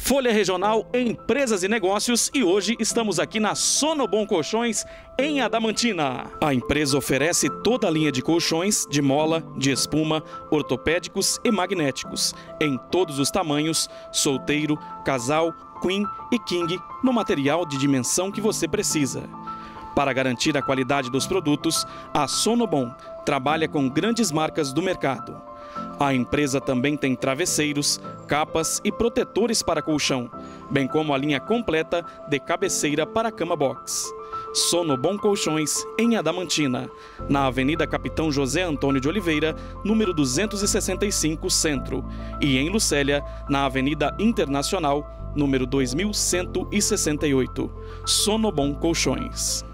Folha Regional Empresas e Negócios e hoje estamos aqui na Sonobom Colchões em Adamantina. A empresa oferece toda a linha de colchões de mola, de espuma, ortopédicos e magnéticos, em todos os tamanhos, solteiro, casal, queen e king, no material de dimensão que você precisa. Para garantir a qualidade dos produtos, a Sonobom trabalha com grandes marcas do mercado. A empresa também tem travesseiros, capas e protetores para colchão, bem como a linha completa de cabeceira para cama box. Sono Bom Colchões, em Adamantina, na Avenida Capitão José Antônio de Oliveira, número 265, Centro, e em Lucélia, na Avenida Internacional, número 2168. Sono Bom Colchões.